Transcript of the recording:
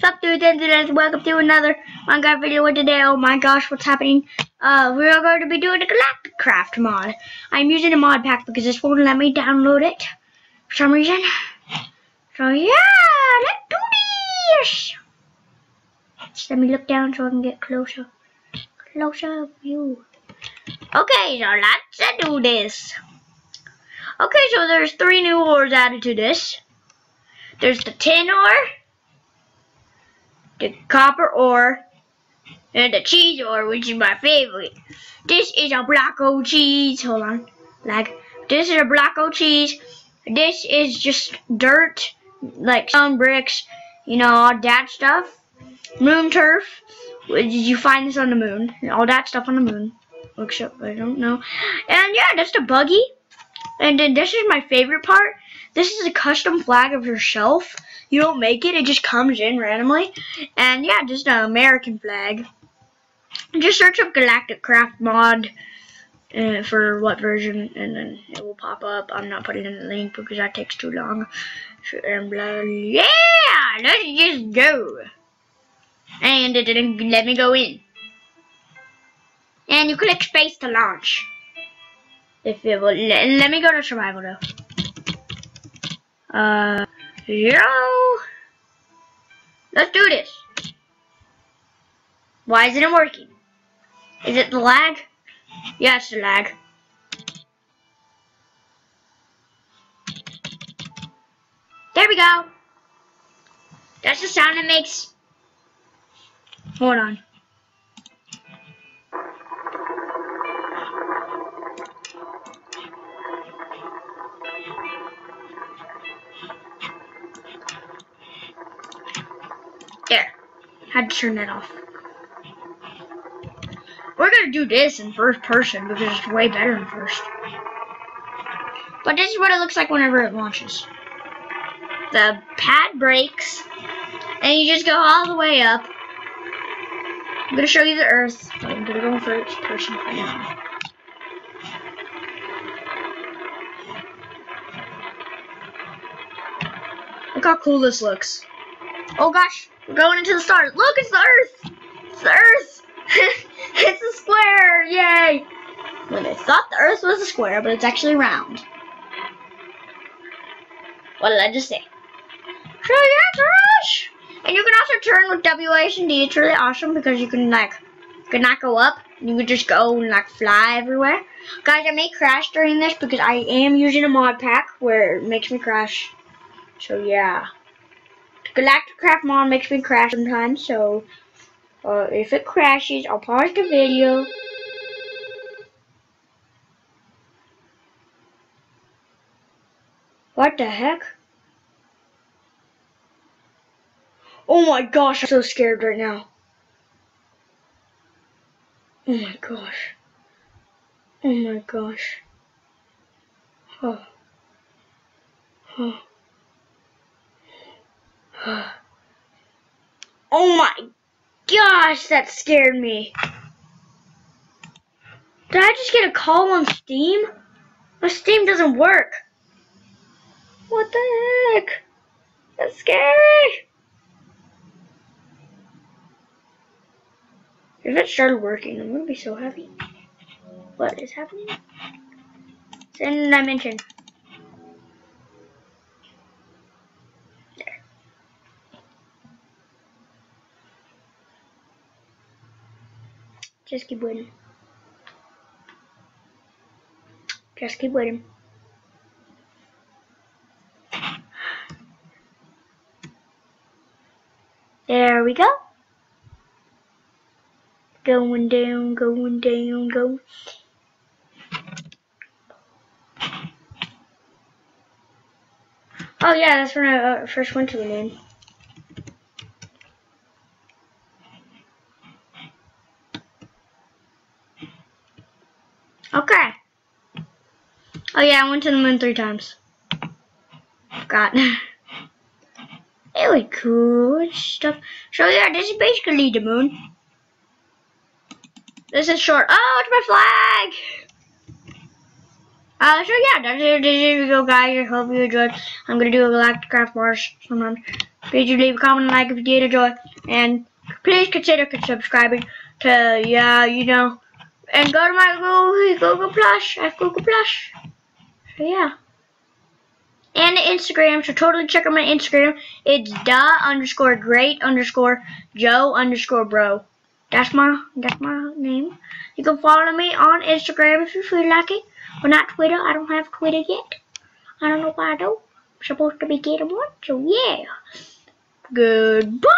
What's up dudes and dudes? Welcome to another Minecraft video and today, oh my gosh, what's happening? Uh, we are going to be doing a Galacticraft mod. I'm using a mod pack because this won't let me download it for some reason. So yeah, let's do this! Just let me look down so I can get closer. Closer view. Okay, so let's do this. Okay, so there's three new ores added to this. There's the tin ore, the copper ore, and the cheese ore, which is my favorite. This is a black old cheese. Hold on. Like, This is a black old cheese. This is just dirt, like some bricks, you know, all that stuff. Moon turf. Did you find this on the moon? All that stuff on the moon. Up, I don't know. And yeah, that's the buggy. And then this is my favorite part. This is a custom flag of yourself. You don't make it, it just comes in randomly. And yeah, just an American flag. Just search up Galacticraft mod uh, for what version, and then it will pop up. I'm not putting in the link because that takes too long. And blah, yeah, let's just go. And it didn't let me go in. And you click space to launch. If it will, let, let me go to survival though. Uh, yo. Let's do this. Why isn't it working? Is it the lag? Yeah, it's the lag. There we go. That's the sound it makes. Hold on. There. Had to turn that off. We're gonna do this in first person because it's way better in first. But this is what it looks like whenever it launches. The pad breaks, and you just go all the way up. I'm gonna show you the Earth. I'm gonna go in first person for now. Look how cool this looks. Oh gosh, we're going into the stars. Look, it's the Earth! It's the Earth! it's a square! Yay! When I thought the Earth was a square, but it's actually round. What did I just say? So yeah, trash! And you can also turn with WASD. It's really awesome because you can like, you can not go up. You can just go and like fly everywhere. Guys, I may crash during this because I am using a mod pack where it makes me crash. So yeah. Galacticraft mod makes me crash sometimes, so uh, if it crashes, I'll pause the video. What the heck? Oh my gosh, I'm so scared right now. Oh my gosh. Oh my gosh. Oh. Oh. Oh my gosh, that scared me. Did I just get a call on Steam? My Steam doesn't work. What the heck? That's scary. If it started working, I'm gonna be so happy. What is happening? Send dimension. Just keep waiting. Just keep waiting. There we go. Going down, going down, go. Oh yeah, that's when I uh, first went to the moon. Okay. Oh yeah, I went to the moon three times. Got really cool stuff. So yeah, this is basically the moon. This is short. Oh, it's my flag! Uh, so yeah, that's it. This is video, guys. I hope you enjoyed. I'm gonna do a Galacticraft Mars sometimes. Please leave a comment and like if you did enjoy, and please consider subscribing to yeah, you know, and go to my Google Google Plus have Google Plus. So yeah. And Instagram, so totally check out my Instagram. It's da underscore great underscore Joe underscore bro. That's my that's my name. You can follow me on Instagram if you feel like it. But not Twitter. I don't have Twitter yet. I don't know why I don't. I'm supposed to be getting one, so yeah. Goodbye.